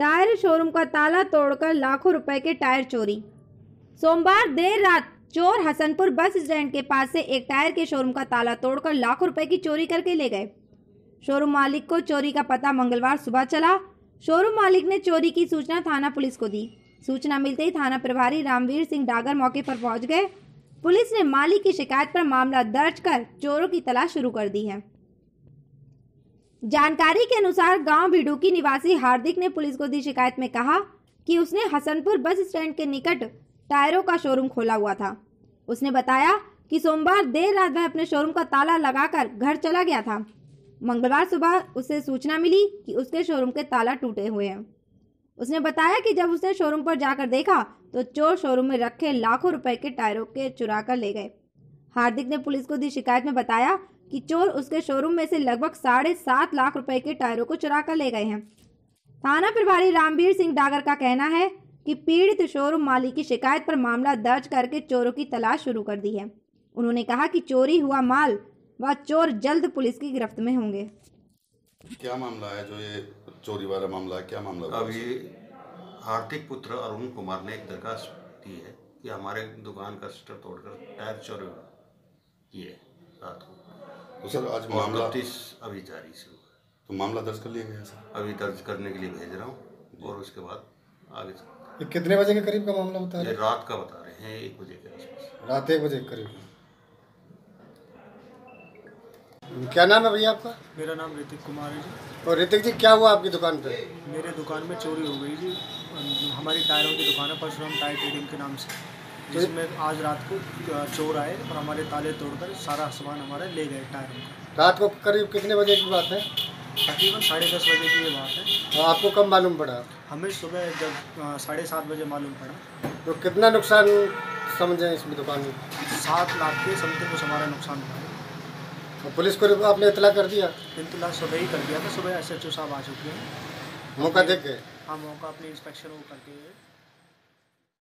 Tyre showroom का ताला तोड़कर लाखों रुपए के टायर चोरी। सोमवार देर रात चोर हसनपुर बस स्टैंड के पास से एक टायर के शोरूम का ताला तोड़कर लाखों रुपए की चोरी करके ले गए। शोरूम मालिक को चोरी का पता मंगलवार सुबह चला। शोरूम मालिक ने चोरी की सूचना थाना पुलिस को दी। सूचना मिलते ही थाना प्रभारी रामवीर सिंह डागर मौके पर पहुँच गए। पुलिस ने मालिक की शिकायत पर मामला दर्ज कर चोरों की तलाश शुरू कर दी है। जानकारी के अनुसार गाँव भिडूकी निवासी हार्दिक ने पुलिस को दी शिकायत में कहा कि उसने हसनपुर बस स्टैंड के निकट टायरों का शोरूम खोला हुआ था। उसने बताया कि सोमवार देर रात वह अपने शोरूम का ताला लगाकर घर चला गया था। मंगलवार सुबह उसे सूचना मिली कि उसके शोरूम के ताला टूटे हुए हैं। उसने बताया कि जब उसने शोरूम पर जाकर देखा तो चोर शोरूम में रखे लाखों रुपए के टायरों के चुरा कर ले गए। हार्दिक ने पुलिस को दी शिकायत में बताया कि चोर उसके शोरूम में से लगभग साढ़े सात लाख रुपए के टायरों को चुरा कर ले गए हैं। थाना प्रभारी रामवीर सिंह डागर का कहना है कि पीड़ित शोरूम मालिक की शिकायत पर मामला दर्ज करके चोरों की तलाश शुरू कर दी है। उन्होंने कहा कि चोरी हुआ माल व चोर जल्द पुलिस की गिरफ्त में होंगे। क्या मामला है जो ये चोरी वाला मामला है? क्या मामला हुआ? अभी हार्दिक पुत्र अरुण कुमार ने एक दरखास्त दी है कि हमारे दुकान का शटर तोड़कर टायर चोरी किए रात को। तो सर आज मामला तफ्तीश अभी जारी से हुआ है। तो मामला दर्ज कर लिया गया? सर अभी दर्ज करने के लिए भेज रहा हूँ और उसके बाद आगे ये कितने बजे के करीब का मामला बता हैं। रहे ये रात का बता रहे हैं एक बजे के आसपास। हैं? रात एक बजे के करीब क्या नाम है भैया आपका? मेरा नाम ऋतिक कुमार है जी। और ऋतिक जी क्या हुआ आपकी दुकान पे? मेरे दुकान में चोरी हो गई जी हमारी टायरों की दुकान है परशुराम टायर ट्रेडिंग के नाम से। जिसमें आज रात को चोर आए और हमारे ताले तोड़कर सारा सामान हमारा ले गए टायर रात को करीब कितने बजे की बात है? तकरीबन साढ़े दस बजे की ये बात है। और आपको कब मालूम पड़ा? हमें सुबह जब साढ़े सात बजे मालूम पड़ा। तो कितना नुकसान समझें इसमें दुकान में? सात लाख के समथिंग कुछ हमारा नुकसान हुआ और पुलिस को आपने इतला कर दिया? इतला सुबह ही कर दिया था। सुबह एस एच ओ साहब आ चुके हैं। मौका देख के हाँ मौका अपनी इंस्पेक्शन वो करके